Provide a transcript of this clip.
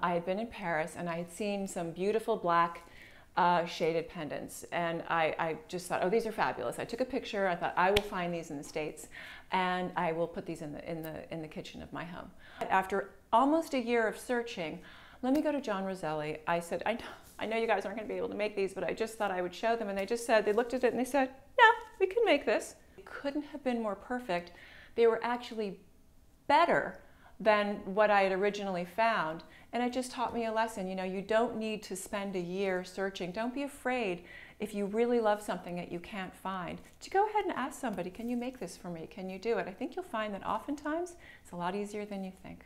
I had been in Paris and I had seen some beautiful black uh, shaded pendants and I, I, just thought, oh, these are fabulous. I took a picture. I thought I will find these in the States and I will put these in the, in the, in the kitchen of my home. After almost a year of searching, let me go to John Rosselli. I said, I know, I know you guys aren't going to be able to make these, but I just thought I would show them. And they just said, they looked at it and they said, no, we can make this. It couldn't have been more perfect. They were actually better than what I had originally found. And it just taught me a lesson. You know, you don't need to spend a year searching. Don't be afraid if you really love something that you can't find to go ahead and ask somebody, can you make this for me? Can you do it? I think you'll find that oftentimes it's a lot easier than you think.